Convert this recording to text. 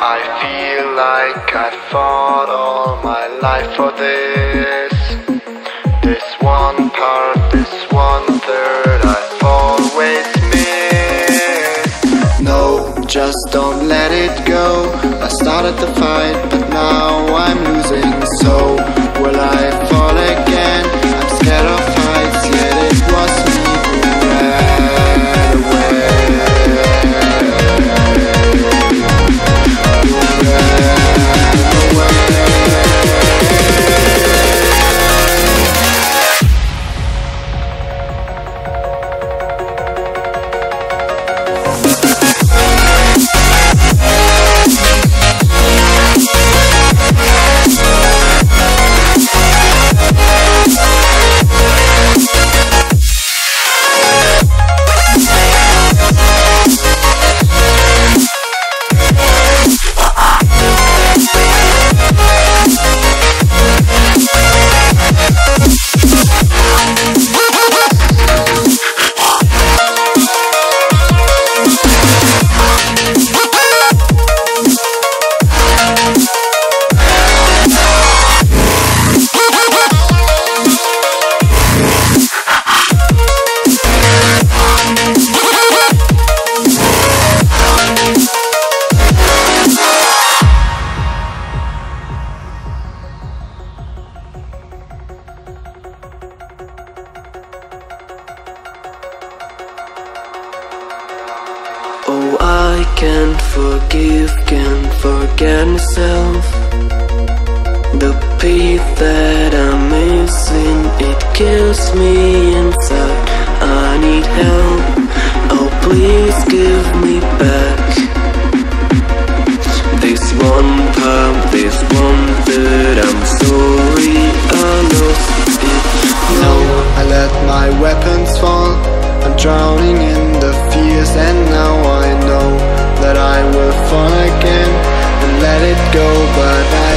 I feel like I fought all my life for this. This one part, this one third, I've always missed. No, just don't let it go. I started the fight, but now I'm losing. So, will I I can't forgive, can't forget myself. The peace that I'm missing, it kills me inside. I need help. Oh, please give me back. This one part, this one that I'm sorry I lost it. I let my weapons fall. I'm drowning in the fears, and Fall again and let it go, but I